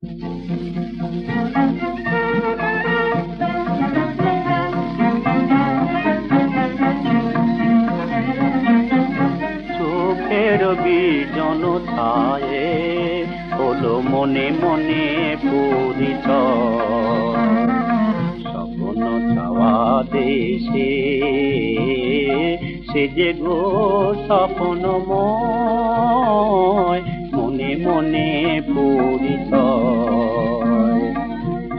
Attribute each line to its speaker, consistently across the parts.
Speaker 1: চোখের বিজন ছায়ে হলো মনে মনে পরিচয় স্বপ্ন চাওয়া দেশে সে যে গো স্বপ্নময়। মনে পরিচয়।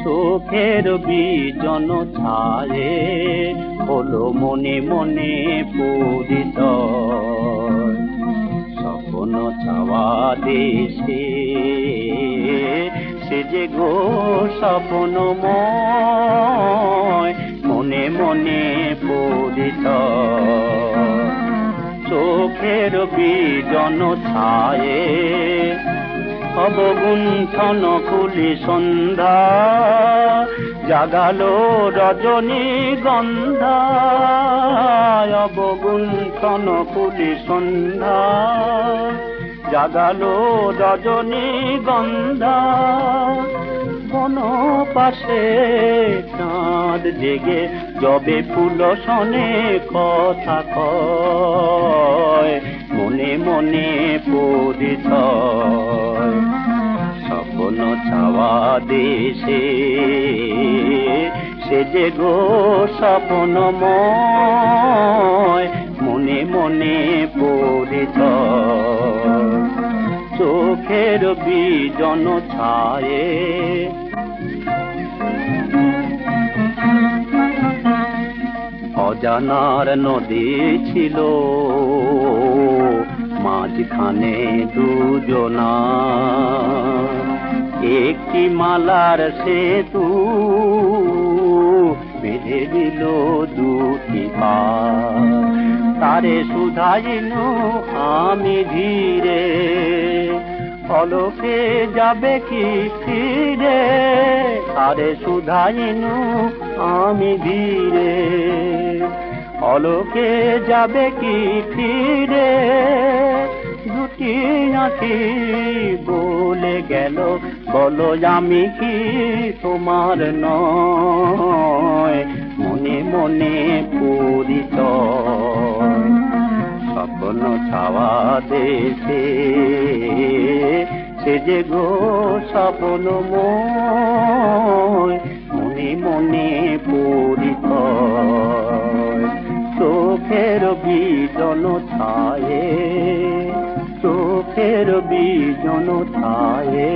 Speaker 1: চোখের বিজন ছায়ে হলো মনে মনে পরিচয়। স্বপ্ন চাওয়া দেশে, সে যে গো স্বপ্নময়, মনে মনে পরিচয়। চোখের বিজন ছায়ে। অবগুণ্ঠন কুলি সন্ধ্যা, জাগালো রজনী গন্ধা। অবগুণ্ঠন কুলি সন্ধ্যা, জাগালো রজনী গন্ধা। কোন পাশে, চাঁদ জেগে, যবে ফুল শনে, কথা কয়, মনে মনে পরিচয় স্বপ্ন ছাওয়া দেশে, সে যে গো স্বপ্নময় মনে মনে পরিচয় চোখের বিজন ছায়ে অজানার নদী ছিল। মাঝখানে দুজনা। একটি মালার সেতু বেঁধে দিল দুটি পা। তারে শুধাইনু আমি ধীরে। ফলকে যাবে কি ফিরে? তারে শুধাইনু আমি ধীরে। অলোকে যাবে কি ফিরে? দুটি আঁখি বলে গেল, বলো আমি কি তোমার নয়? মনে মনে পরিচয়, স্বপ্ন ছাওয়া দেশে। সে যে গো সাবন মনে মনে পরিত চোখের বিজন ছায়ে চোখের বিজন ছায়ে।